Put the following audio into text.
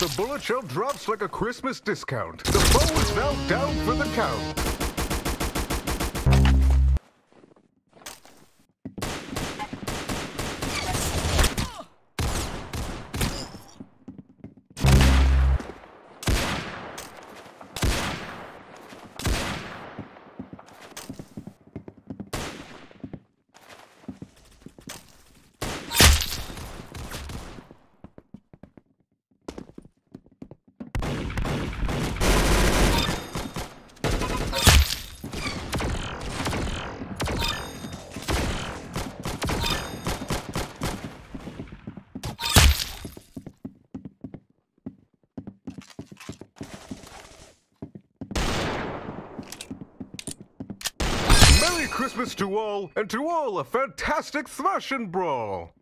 The bullet shell drops like a Christmas discount. The foe is now down for the count. Christmas to all, and to all a fantastic thrash and brawl!